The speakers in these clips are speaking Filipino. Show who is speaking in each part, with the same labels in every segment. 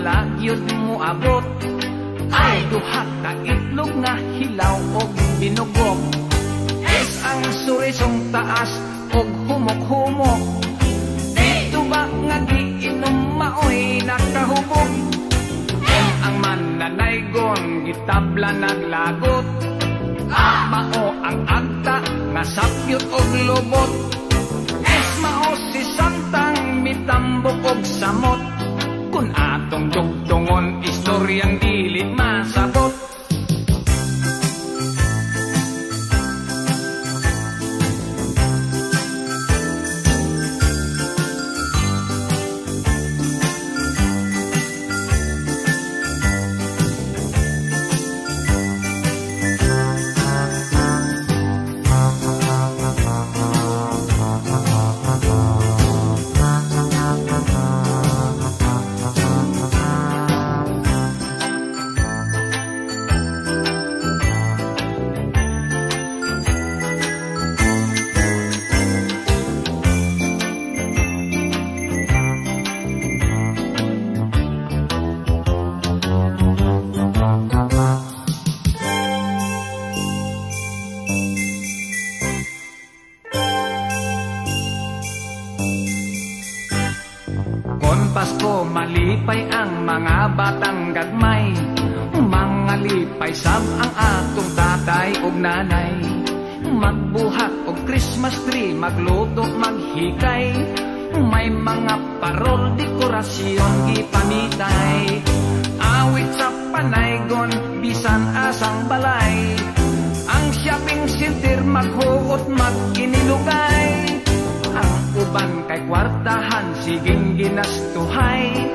Speaker 1: wala yun mo abot. Ay duha ka itlog nga hilaw o binugok Es ang surisong taas og humok-humok. Dito ba nga di inom maoy nakahubog? Em ang mananaygon gitabla naglagot Mao ang agta nga sapyot og lubot Korean beef. Kon Pasko malipay ang mga batang gagmay. Mga lipay sab ang atong tatay ug nanay. Magbuhat og Christmas tree, magluto, maghikay. May mga parol, dekorasyon, gipamitay Awit sa panaygon, bisan asang balay. Ang shopping center maghuot, maginilugay uban kay kwartahan siging ginastuhay.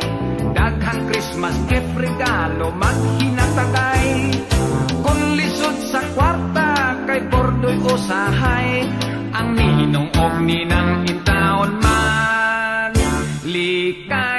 Speaker 1: Daghang Christmas gift regalo maghinatagay. Kung lisod sa kwarta kay bordoy usahay. Ang ninong og ninang intaon man Likay,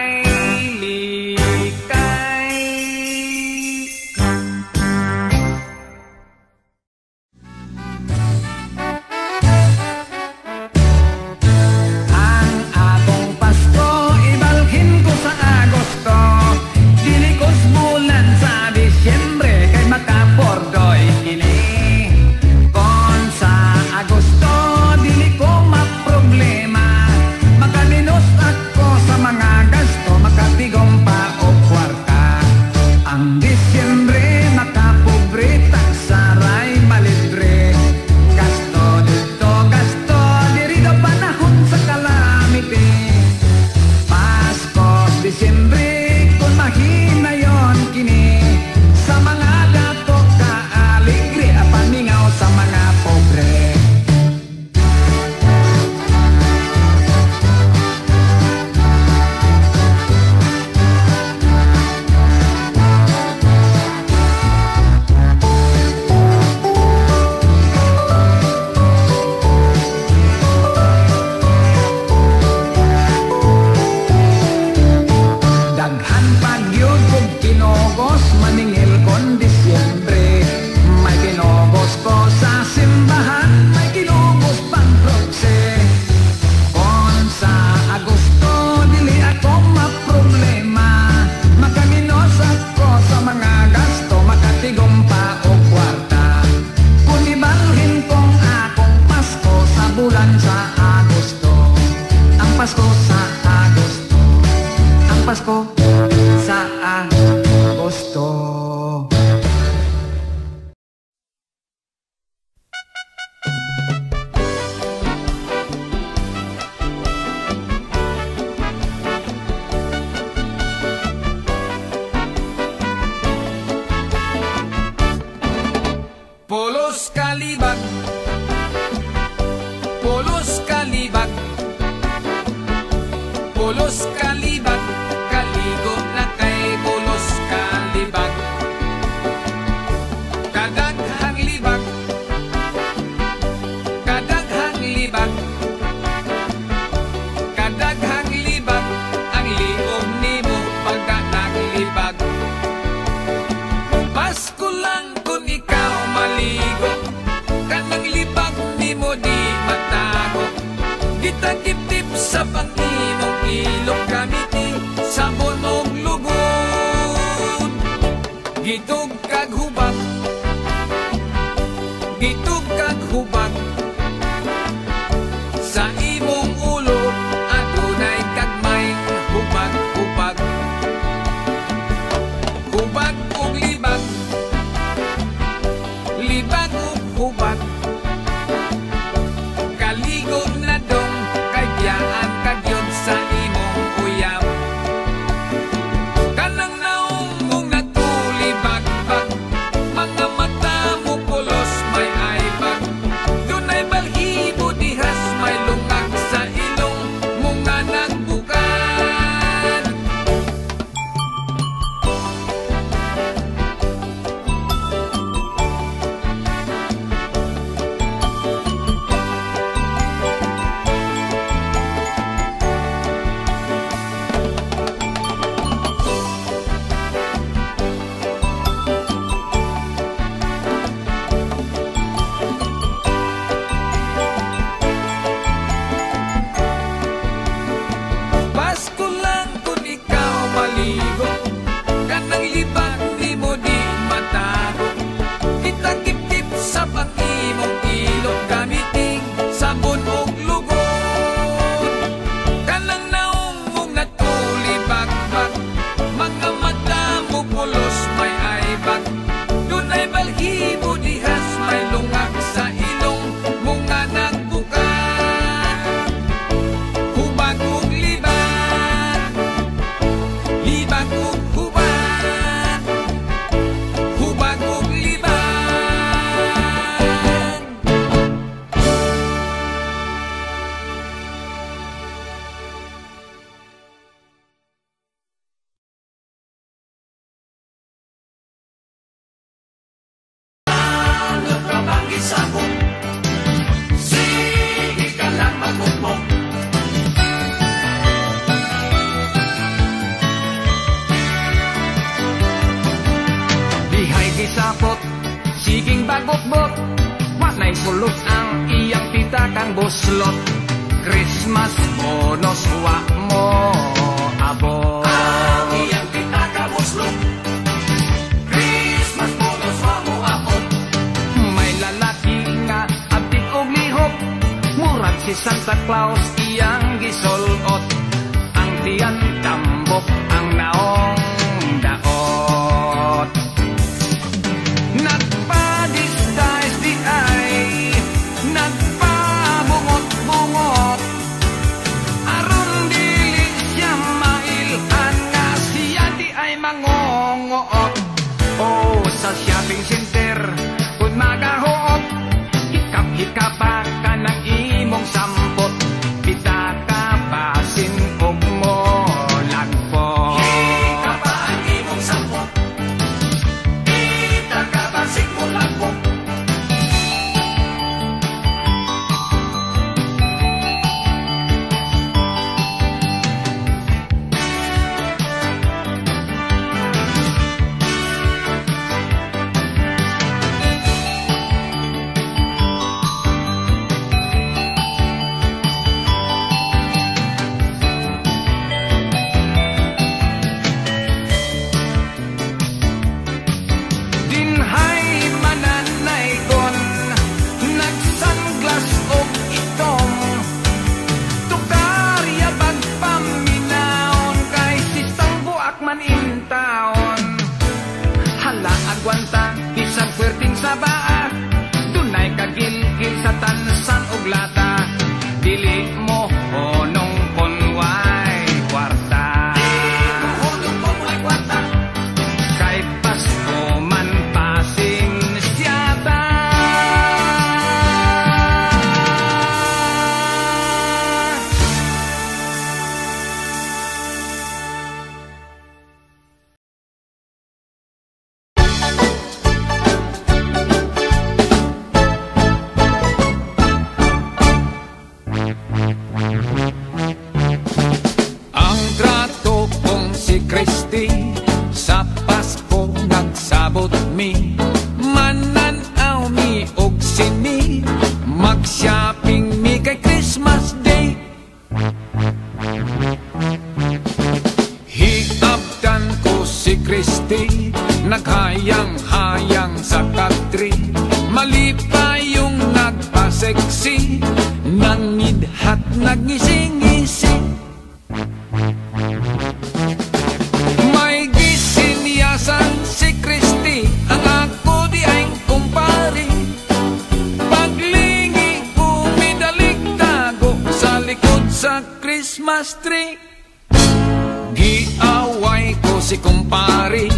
Speaker 1: si kumpari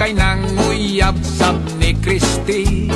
Speaker 1: kay nanguyab sab ni Kristi.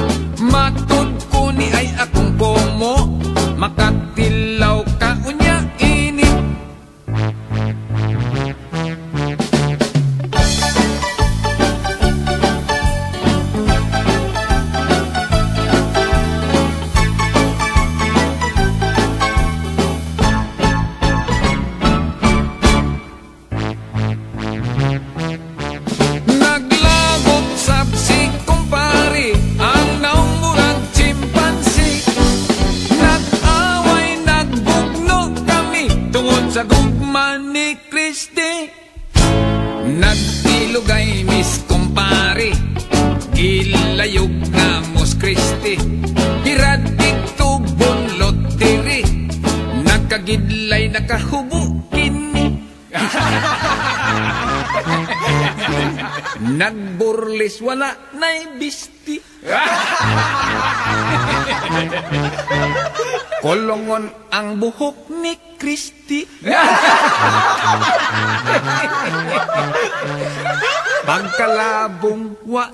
Speaker 1: Bis wala nay bisti. Kolongon ang buhok ni Kristi. Pagkalabong
Speaker 2: wa.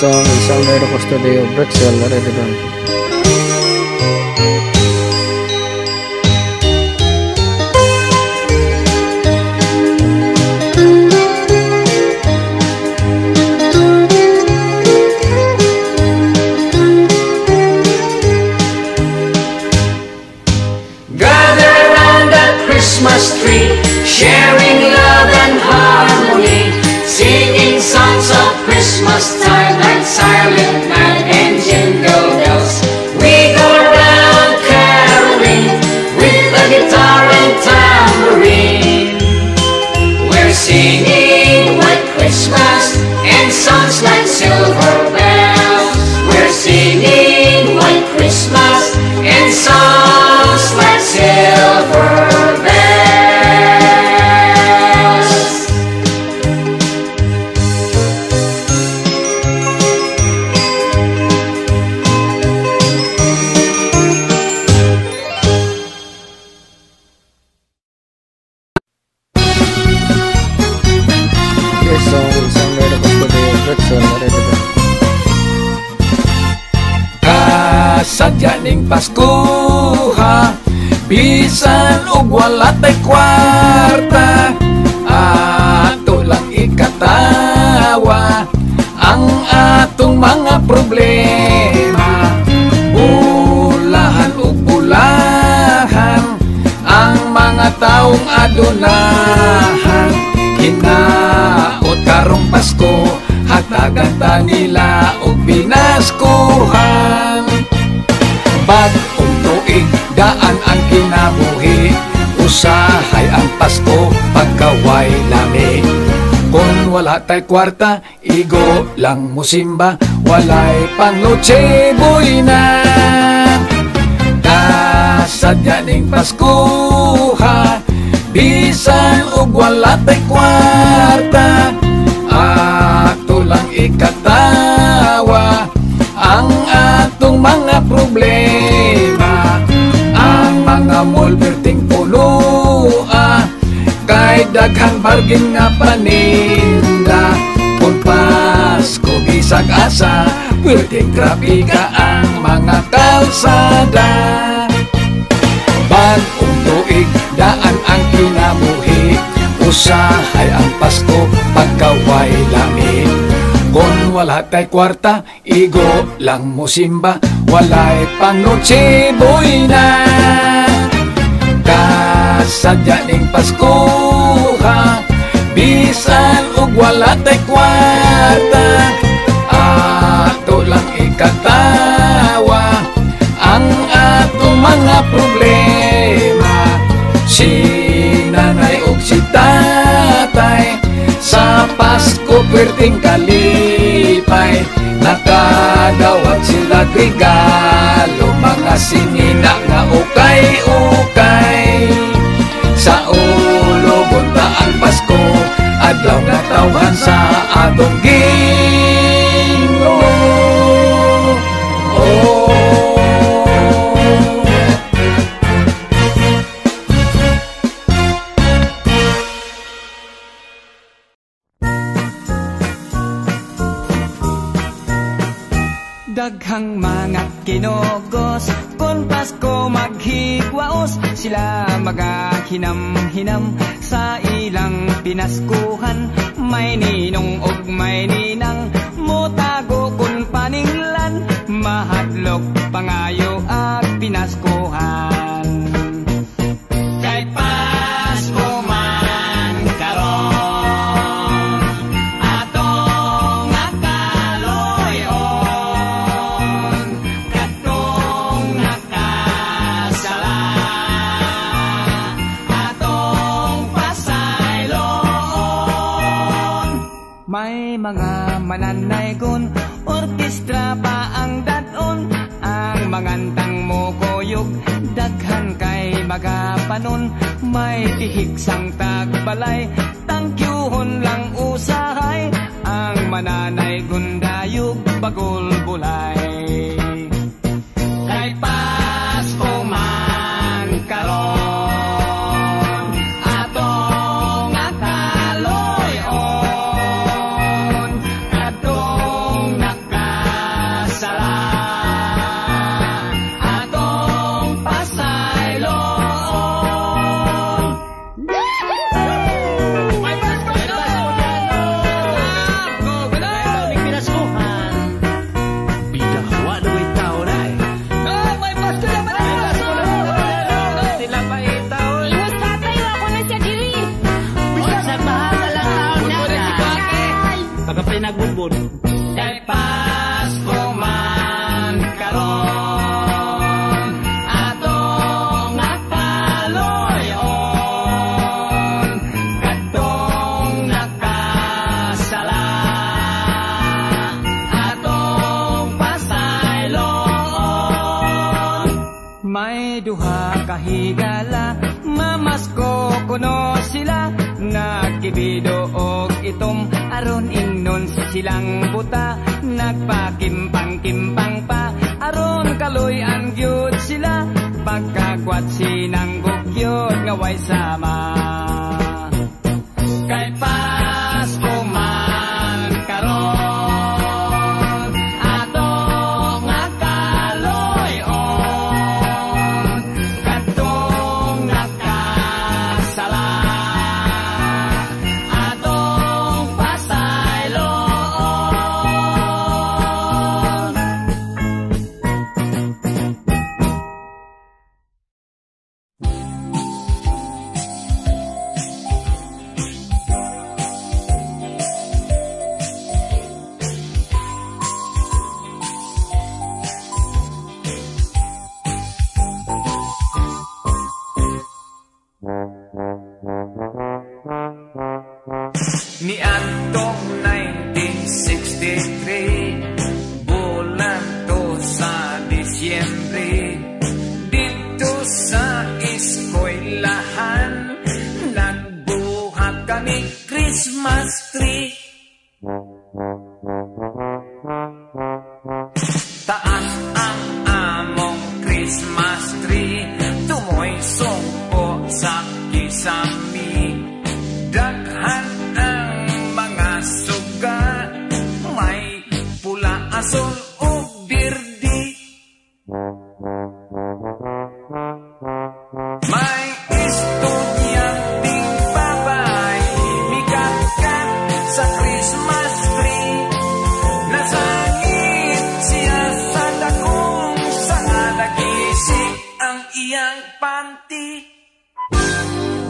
Speaker 2: song is under the custody of Brexel
Speaker 1: Rededon. Christmas tree, sharing love kay kwarta Igo lang mo simba Walay pang noche boy na Kasadyaning Paskuha Bisan og wala tay kwarta Ato lang ikatawa. Ang atong mga problema Ang mga mulberting puloa Kay daghan bargain nga panin kasag-asa Pwedeng grafika ang mga kalsada. Bagong tuig, daan ang kinabuhi Usahay ang Pasko, pagkaway lamig Kung wala tay kwarta, igo lang mo simba Walay pang noche na. Kasadya ning Pasko ha? Bisan og wala tay kwarta atong mga problema Si nanay o si tatay Sa Pasko perting kalipay Nakagawat sila regalo Mga sinina nga ukay-ukay. Sa ulo bunta ang Pasko Adlaw nga tawhan sa atong
Speaker 3: gila Sila magahinam-hinam Sa ilang pinaskuhan. May ninong og may ninang magapanon May tihig sang tagbalay Tangkyuhon lang usahay may duha kahigala mamasko kuno sila. Nagkibido og itom. Aron ingnon silang buta. Nagpakimpang-kimpang pa. Aron kaloy ang gyud sila. Pagkakwat sinanggok gyud nga way sama kay Pasko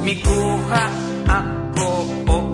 Speaker 1: Mikuha ako og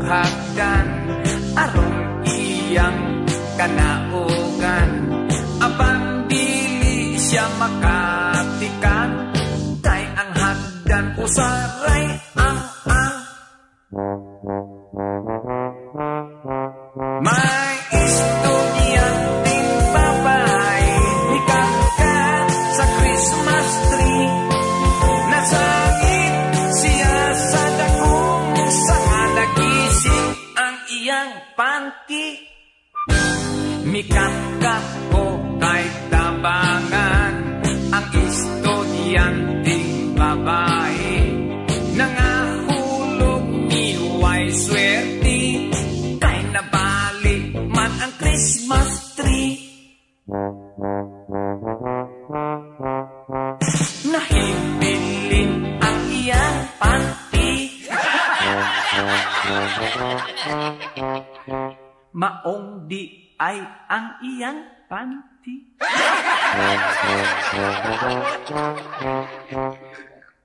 Speaker 4: ay ang iyang panty.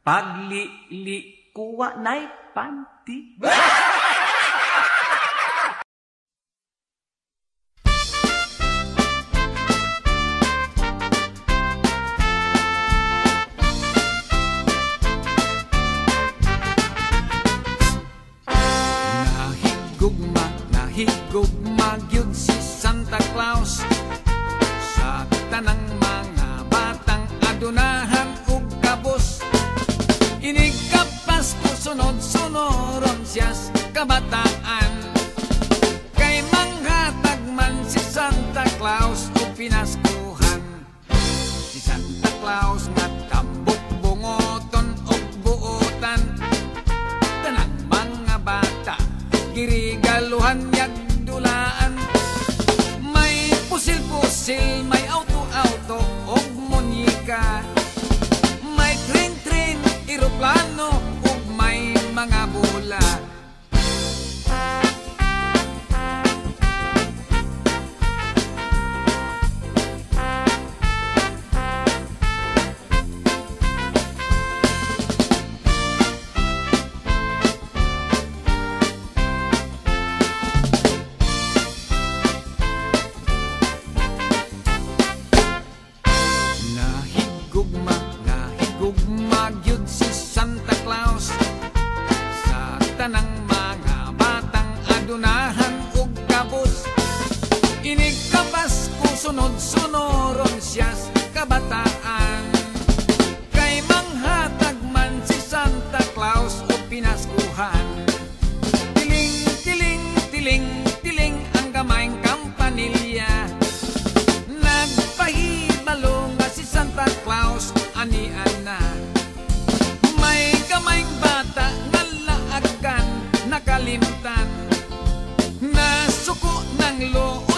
Speaker 4: Paglilikuwa na'y panty.
Speaker 1: Nahigugma higop magyud si Santa Claus. Sa tanang mga batang adunahan ug kabus inigkapas ko sunod sunoron siyas kabataan. Kay manghatag man si Santa Claus ug pinaskuhan si Santa Claus nga tambok bungoton ug buotan. Tanang mga bata girigaluhan say may auto-auto o monika May tren-tren, eroplano o may mga bula.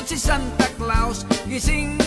Speaker 1: Nazi Santa Claus. You sing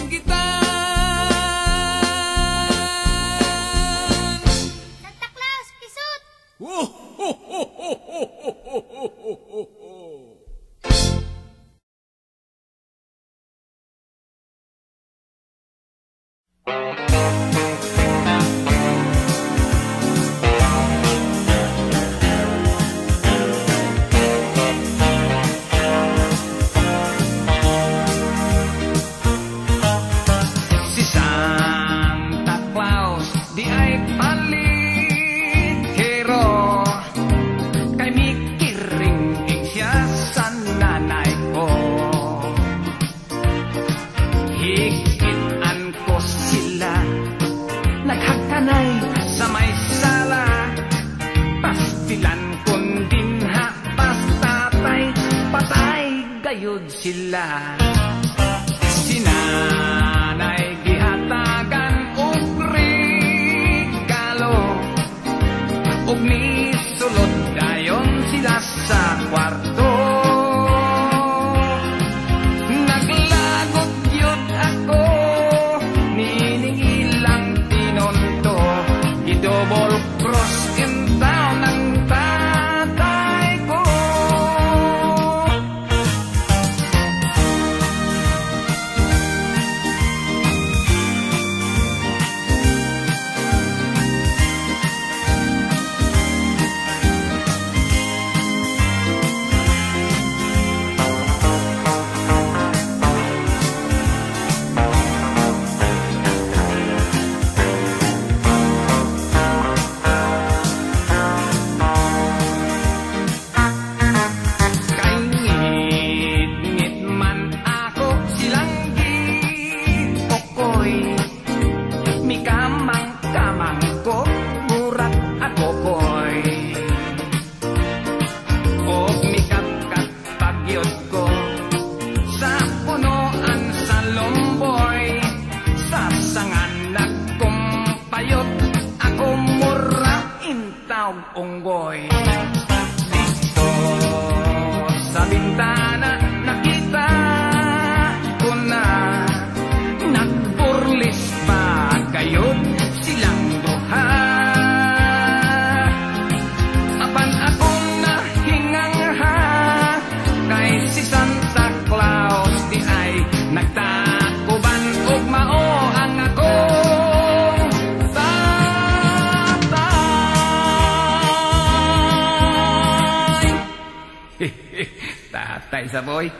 Speaker 1: Savoy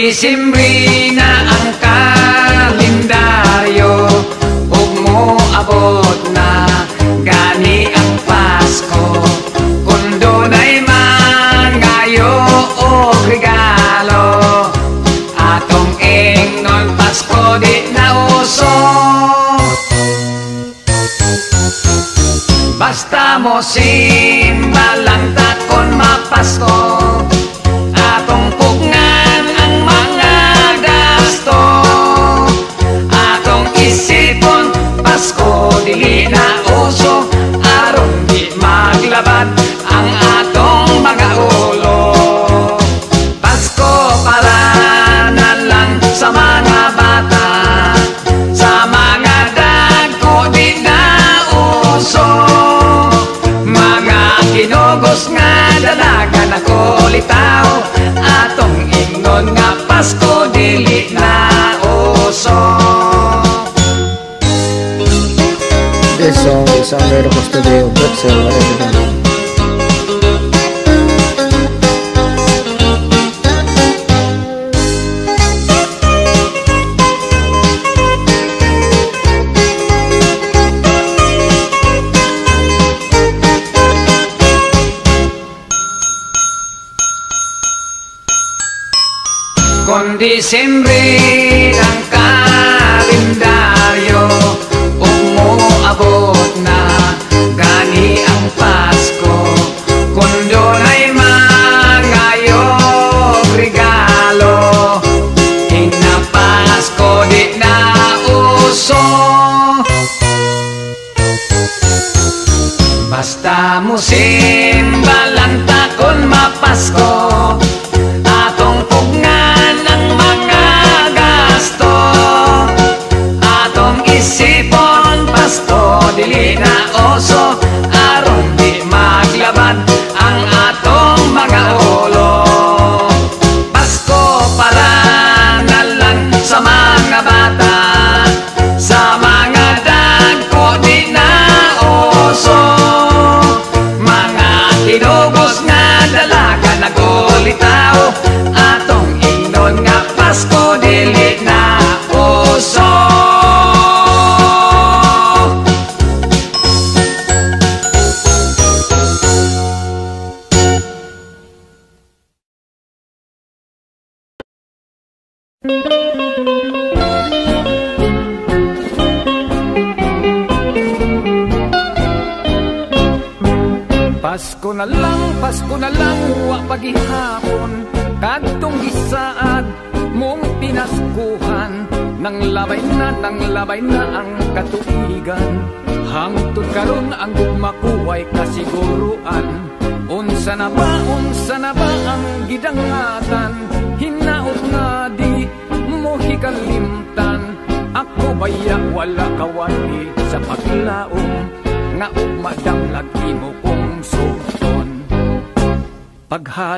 Speaker 1: diciembrina Kondisi works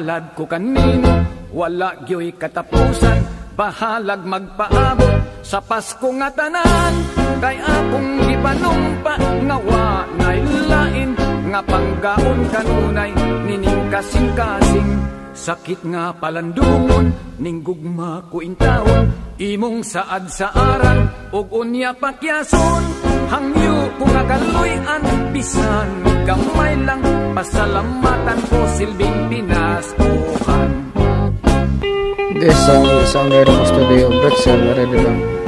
Speaker 1: Bahalad ko kanino, wala gyoy katapusan, bahalag magpaabot sa Pasko nga tanan. Kay akong gipanumpa, ngawa na'y lain, nga panggaon kanunay, nining kasing-kasing. Sakit nga palandungon, ninggugma ko intawon, imong saad sa aran, ug unya pakyason hangyo ko nga kaloy-an bisan gamay lang pasalamatan ko silbing pinastuhan
Speaker 2: This song is on the request today of Bretzel Maridibang.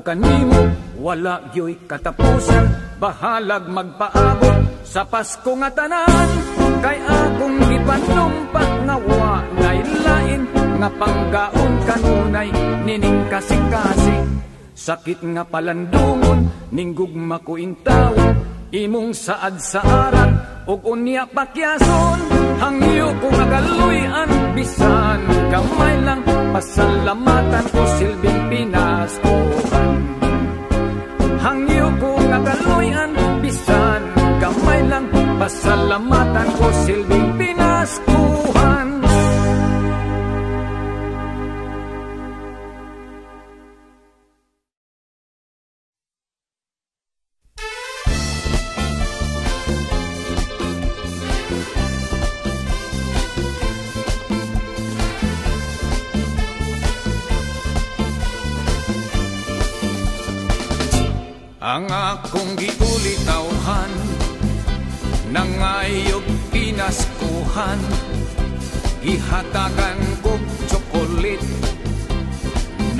Speaker 1: Ko kanimo, wala gyoy katapusan. Bahalag magpaabot sa Pasko nga tanan. Kay akong gipanumpa nga wa lain Nga panggaon kanunay nining kasing-kasing Sakit nga palandungon, ning gugma ko intawon. Imong saad sa aran, ug unya pakyason Hangyo ko nga kaluyan, bisan Kamay lang, pasalamatan ko silbing pinastuhan Hangyo ko nga kaluyan, bisan Kamay lang, pasalamatan ko silbing Ang akong giulitawhan Nangayog pinaskuhan Gihatagan kog tsokolit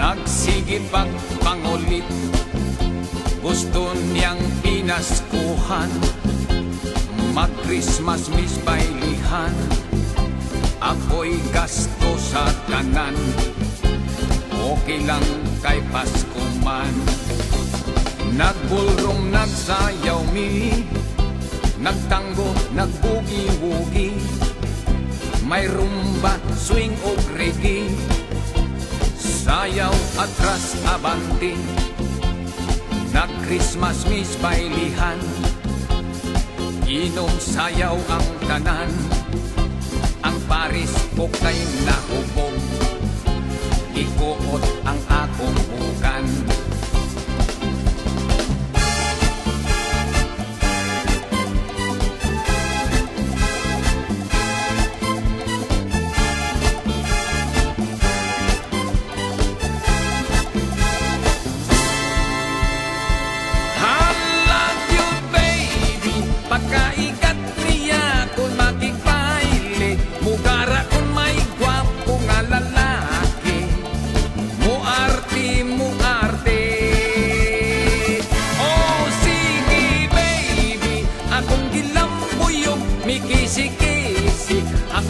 Speaker 1: Nagsigit pagpangulit Gusto niyang pinaskuhan Mag-Christmas misbailihan Ako'y gasto sa kanan. Okay lang kay Pasko man Nagbulrong, nagsayaw mi. Nagtango, nagbugi-wugi. May rumba, swing o reggae. Sayaw, atras, abanti Nag-Christmas miss bailihan. Inom sayaw ang tanan. Ang Paris ko kay nahubog Ikuot ang akong bukan kisi kisi, ang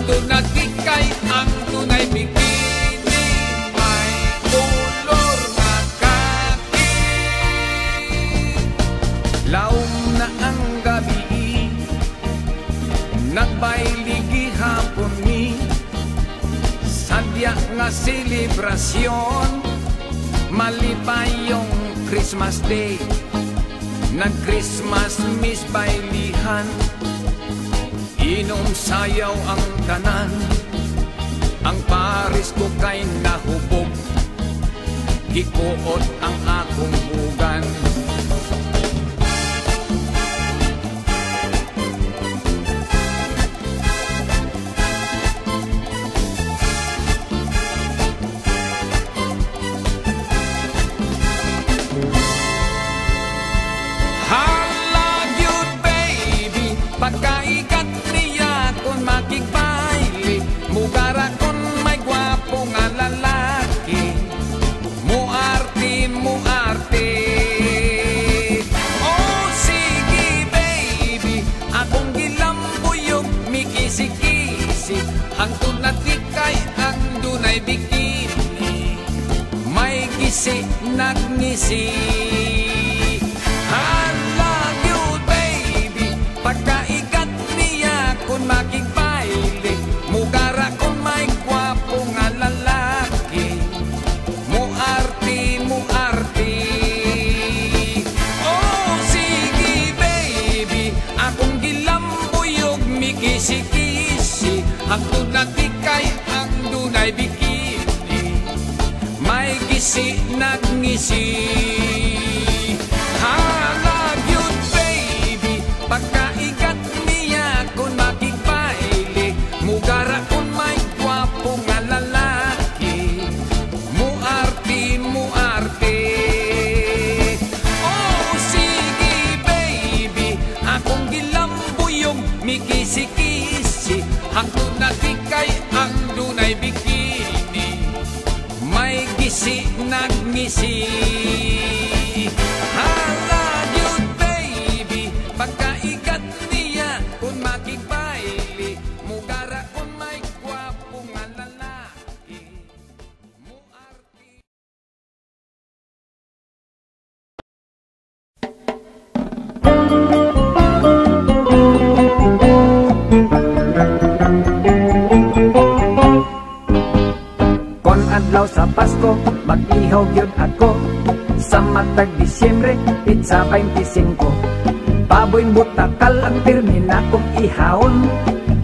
Speaker 1: pizza 25 Baboy butakal ang termina kong ihawon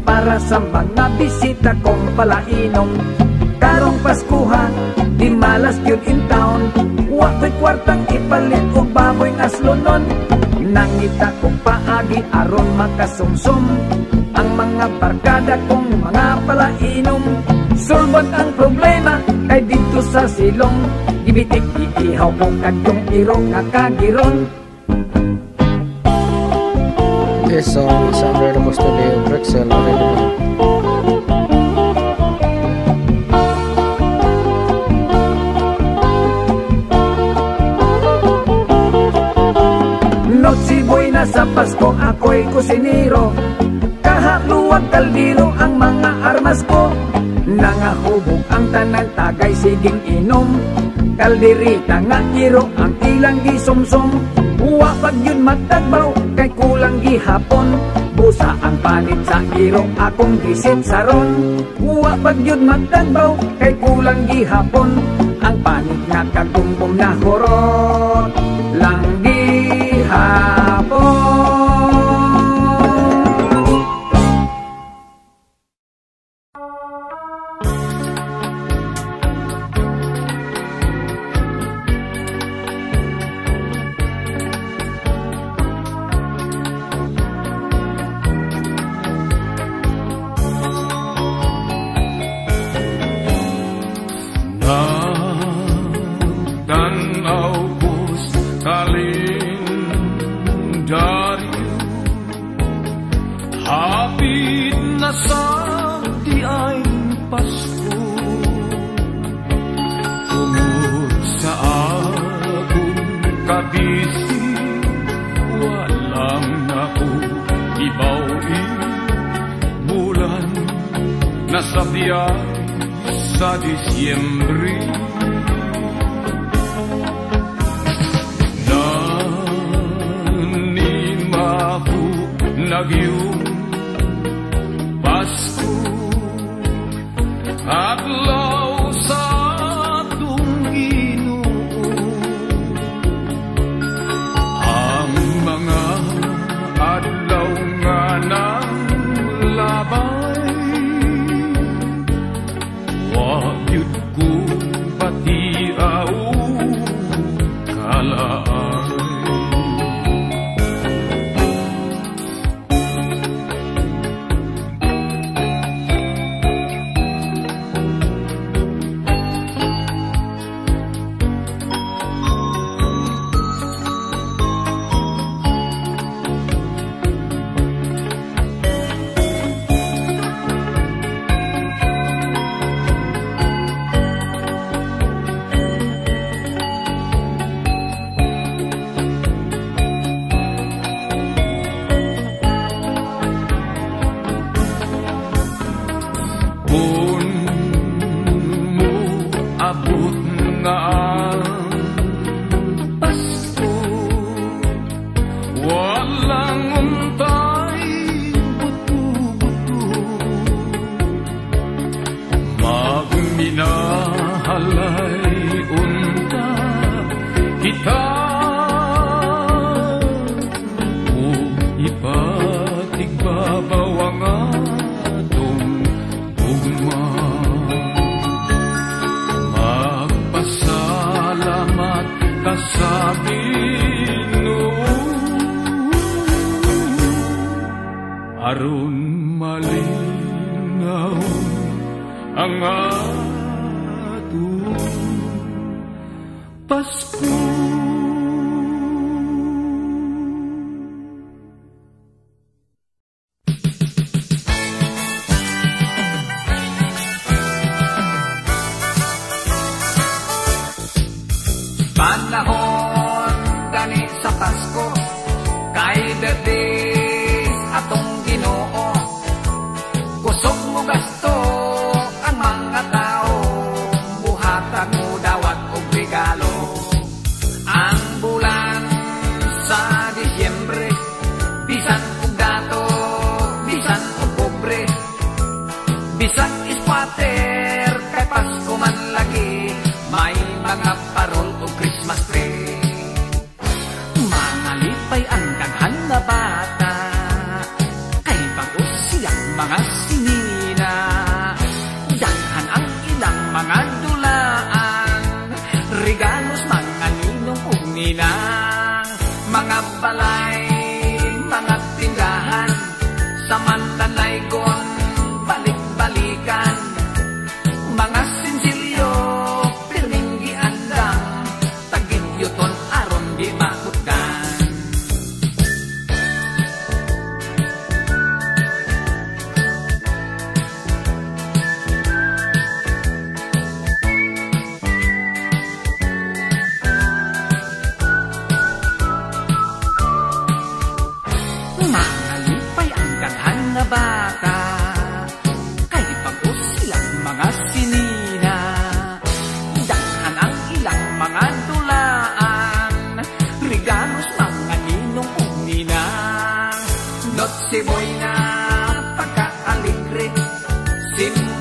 Speaker 1: Para sa mga bisita kong palainom. Karong Paskuha, di malas gyud in town Wako'y kwartang ipalit og baboy nga slonon. Nangita ko paagi aron makasumsum Ang mga barkada kong mga palainom Sulbot ang problema kay dito sa silong. Ibitik iihaw ko kadyong irong nga kagiron
Speaker 2: This song is under the custody of Rexel Arellano.
Speaker 1: Notsi boy na sa Pasko ako'y kusinero Kahaluwag kaldero ang mga armas ko Nangahubog ang tanan tagay siging inom. Kalderita nga iro ang ilang gisumsum. Huwa pag yun matagbaw kay kulang gihapon. Busa ang panit sa iro akong gisit saron Huwa pag yun matagbaw kay kulang gihapon. Ang panit nga kagumbom na horot Lang gihapon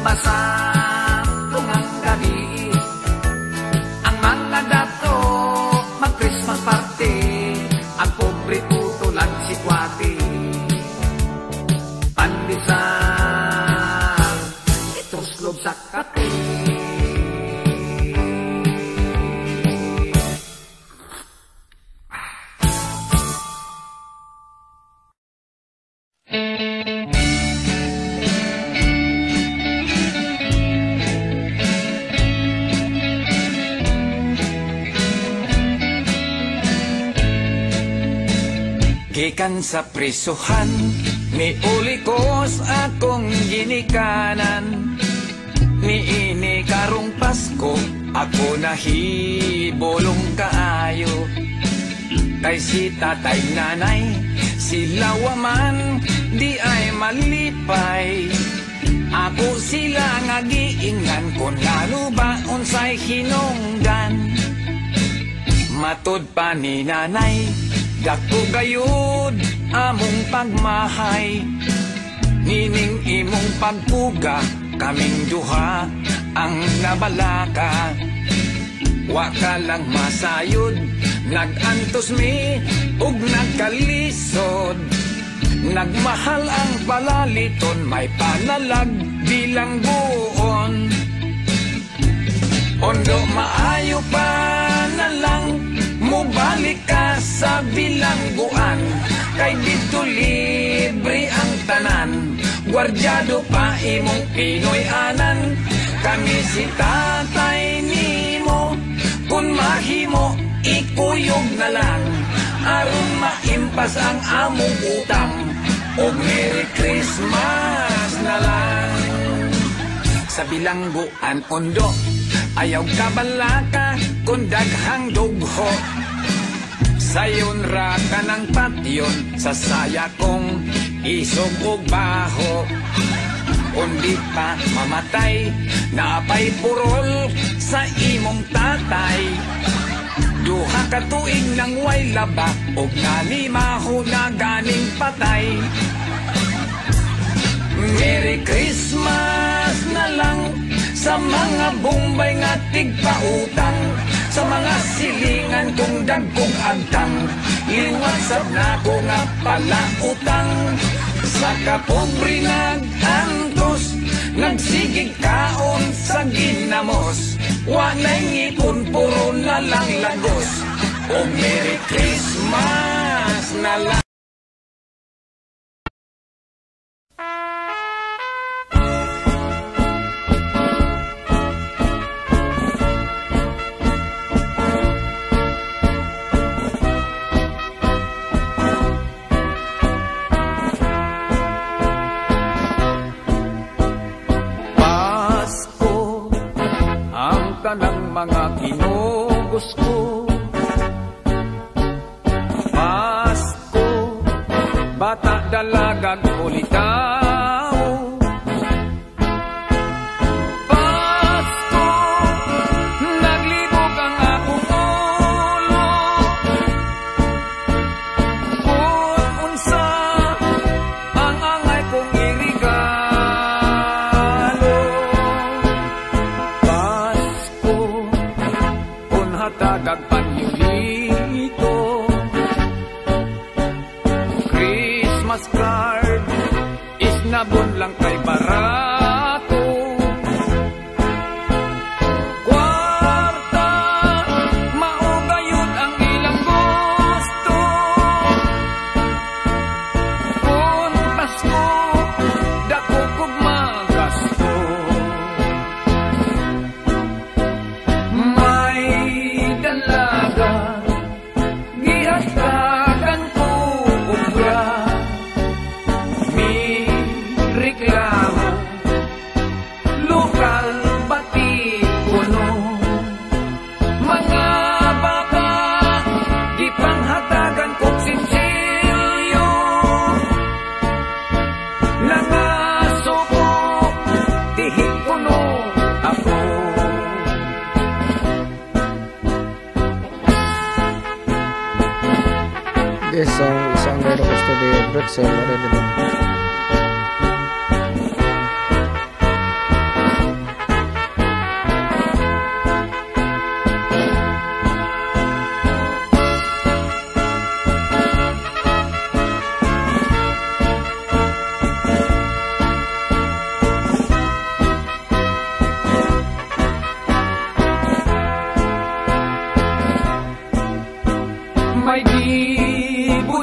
Speaker 5: simba
Speaker 1: Gikan sa prisuhan Ni ulikos akong ginikanan. Ni ini karong Pasko Ako nahibolong kaayo. Kay si tatay nanay Sila waman Di ay malipay Ako sila nga giingan Kung lalo ba unsay hinungdan. Matod pa ni nanay Dako gayud among pagmahay Nining imong pagpuga Kaming duha ang nabalaka. Wa ka lang masayod Nagantos mi ug nagkalisod. Nagmahal ang palaliton May panalag bilang buon. Ondo maayo pa Mubalik ka sa bilangguan. Kay dito libre ang tanan. Gwardyado pa imong Pinoy anan. Kami si tatay nimo. Kung mahimo ikuyog na lang. Aron maimpas ang among utang. O Merry Christmas na lang. Sa bilangguan undo. Ayaw ka balaka kung daghang dugho Sayon ra ka ng patyon Sa saya kong isog ug baho Undi pa mamatay Naapay purol sa imong tatay. Duha ka tuig nang way laba Og nalimaho na ganing patay. Merry Christmas na lang sa mga bombay nga tigpautang sa mga silingan kong dagkong agtang liwat sab na ko nga palautang sa kapobre nagantos nagsigig kaon sa ginamos. Walay ngipon puro na lang lagos. O Merry Christmas na lang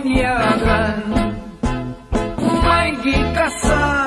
Speaker 1: endemoniada, de caçar.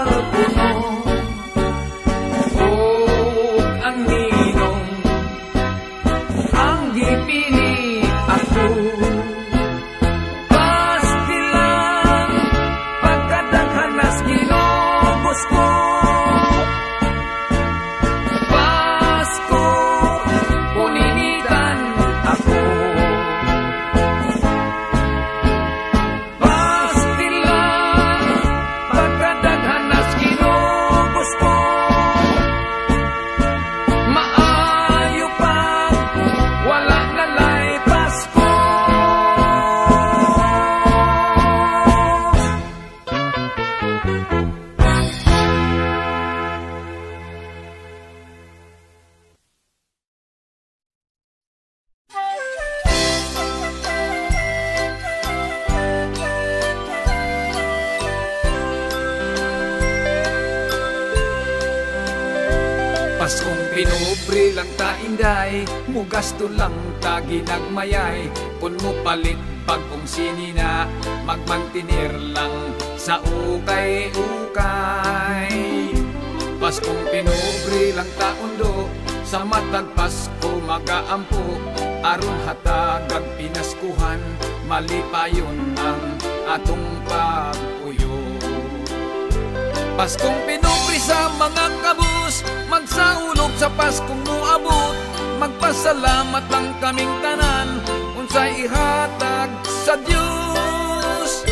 Speaker 1: Mugasto lang ta ginagmayay. Kung mo palit bagong sinina Magmantinir lang sa ukay-ukay. Paskong pinubre lang ta undo Sa matag Pasko magaampo. Aron hatagag pinaskuhan Malipayon ang atong pagpuyo Paskong pinupri sa mga kabus Magsaulog sa Paskong muabot Magpasalamat lang kaming tanan Unsay ihatag sa Diyos.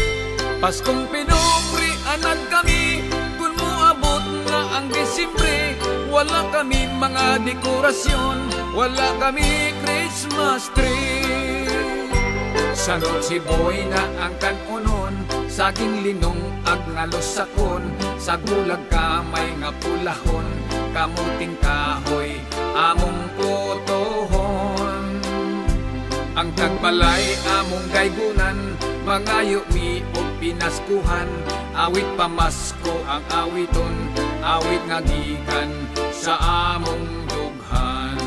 Speaker 1: Paskong pinupri anad kami Kung muabot na ang Disimbre Wala kami mga dekorasyon Wala kami Christmas tree. Sanot si boy na ang kanunon Saging linong ag ngalos sakon Sa gulag kamay nga pulahon Kamuting kahoy among putohon Ang tagbalay among gaygunan Mangayo mi og pinaskuhan. Awit pamasko ang awiton Awit nga gikan sa among dughan.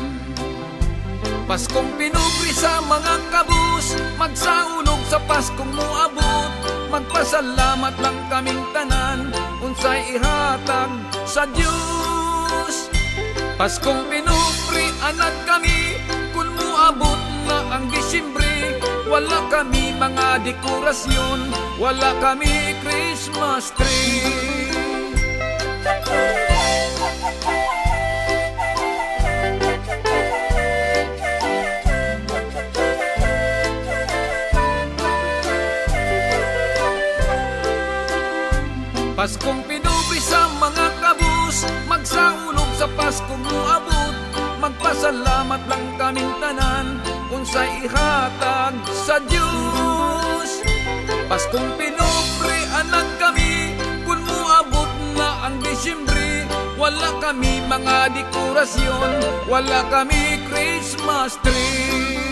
Speaker 1: Paskong pinupri sa mga kabus Magsaulog sa Paskong muabot. Magpasalamat lang kaming tanan Unsay ihatag sa Diyos Cruz Paskong pinupri anak kami Kung muabot na ang Disimbre Wala kami mga dekorasyon Wala kami Christmas tree. Paskong pinupri Magsaulog sa Paskong muabot. Magpasalamat lang kaming tanan Kung sa ihatag sa Diyos. Paskong pinubri anak kami Kung muabot na ang Disyembre Wala kami mga dekorasyon Wala kami Christmas tree